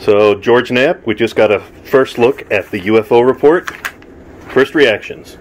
So, George Knapp, we just got a first look at the UFO report. First reactions.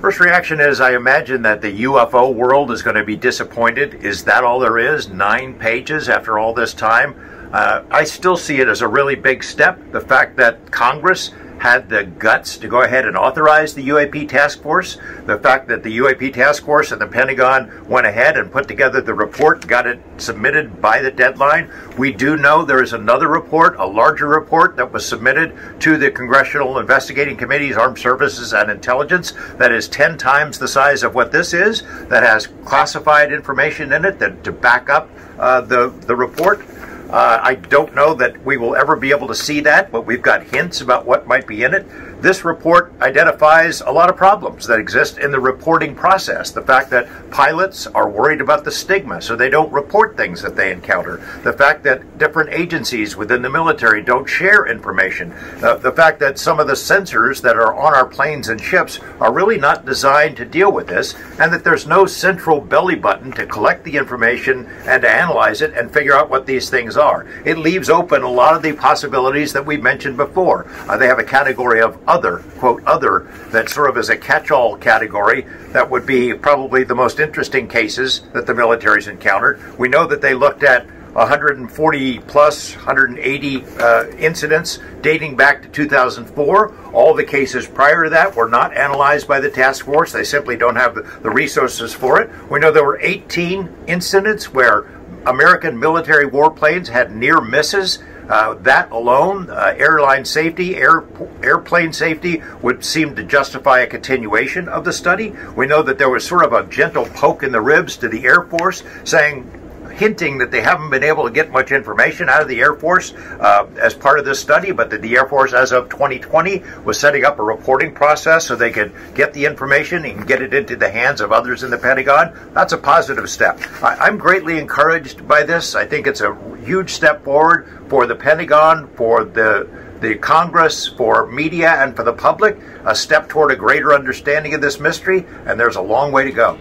First reaction is I imagine that the UFO world is going to be disappointed. Is that all there is? Nine pages after all this time? Uh, I still see it as a really big step. The fact that Congress had the guts to go ahead and authorize the UAP task force. The fact that the UAP task force and the Pentagon went ahead and put together the report, got it submitted by the deadline. We do know there is another report, a larger report that was submitted to the Congressional Investigating Committees, Armed Services, and Intelligence that is 10 times the size of what this is, that has classified information in it that, to back up uh, the, the report. Uh, I don't know that we will ever be able to see that, but we've got hints about what might be in it. This report identifies a lot of problems that exist in the reporting process. The fact that pilots are worried about the stigma, so they don't report things that they encounter. The fact that different agencies within the military don't share information. Uh, the fact that some of the sensors that are on our planes and ships are really not designed to deal with this, and that there's no central belly button to collect the information and to analyze it and figure out what these things are. It leaves open a lot of the possibilities that we mentioned before. Uh, they have a category of other, quote, other, that sort of is a catch all category that would be probably the most interesting cases that the military's encountered. We know that they looked at 140 plus 180 uh, incidents dating back to 2004. All the cases prior to that were not analyzed by the task force. They simply don't have the, the resources for it. We know there were 18 incidents where American military warplanes had near misses uh, that alone, uh, airline safety, air, airplane safety, would seem to justify a continuation of the study. We know that there was sort of a gentle poke in the ribs to the Air Force saying, hinting that they haven't been able to get much information out of the Air Force uh, as part of this study, but that the Air Force, as of 2020, was setting up a reporting process so they could get the information and get it into the hands of others in the Pentagon. That's a positive step. I, am greatly encouraged by this. I think it's a huge step forward for the Pentagon, for the the Congress, for media, and for the public, a step toward a greater understanding of this mystery, and there's a long way to go.